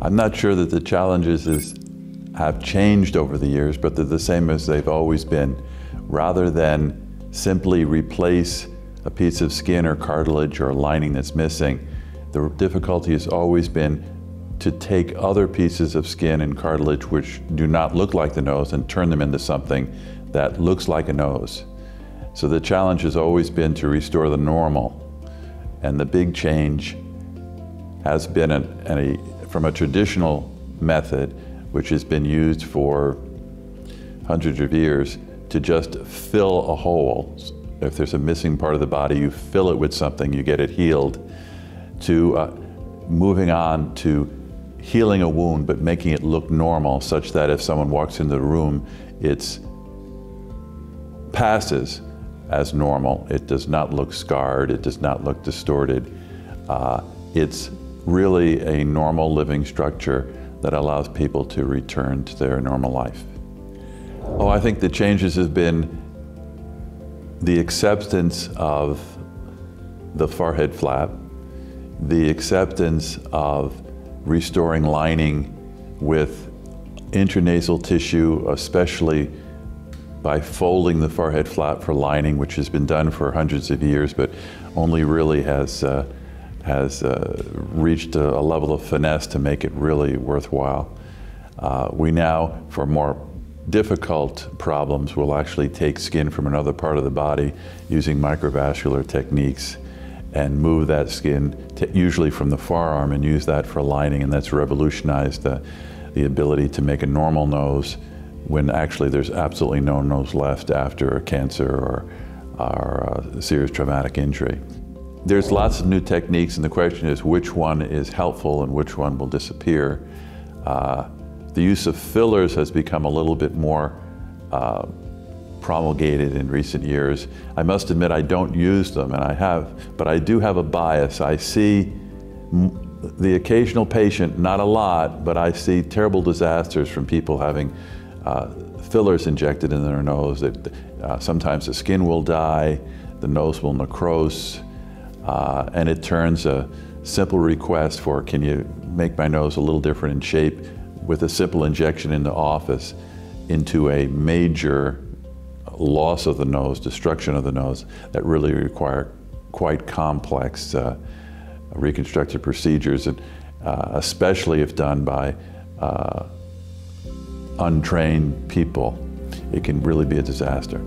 I'm not sure that the challenges is, have changed over the years, but they're the same as they've always been. Rather than simply replace a piece of skin or cartilage or lining that's missing, the difficulty has always been to take other pieces of skin and cartilage which do not look like the nose and turn them into something that looks like a nose. So the challenge has always been to restore the normal. And the big change has been a, a, from a traditional method, which has been used for hundreds of years, to just fill a hole. If there's a missing part of the body, you fill it with something, you get it healed, to uh, moving on to healing a wound but making it look normal such that if someone walks into the room, it passes as normal. It does not look scarred, it does not look distorted. Uh, it's really a normal living structure that allows people to return to their normal life. Oh, I think the changes have been the acceptance of the forehead flap, the acceptance of restoring lining with intranasal tissue, especially by folding the forehead flap for lining, which has been done for hundreds of years, but only really has, uh, has uh, reached a, a, level of finesse to make it really worthwhile. Uh, we now, for more difficult problems, will actually take skin from another part of the body using microvascular techniques and move that skin, to, usually from the forearm, and use that for lining, and that's revolutionized the, the ability to make a normal nose when actually there's absolutely no nose left after a cancer or, or a serious traumatic injury. There's lots of new techniques, and the question is which one is helpful and which one will disappear. Uh, the use of fillers has become a little bit more uh, promulgated in recent years. I must admit I don't use them, and I have, but I do have a bias. I see the occasional patient, not a lot, but I see terrible disasters from people having uh, fillers injected in their nose. That uh, sometimes the skin will die, the nose will necrose, uh, and it turns a simple request for, can you make my nose a little different in shape with a simple injection in the office into a major loss of the nose, destruction of the nose, that really require quite complex uh, reconstructive procedures, and uh, especially if done by uh, untrained people, it can really be a disaster.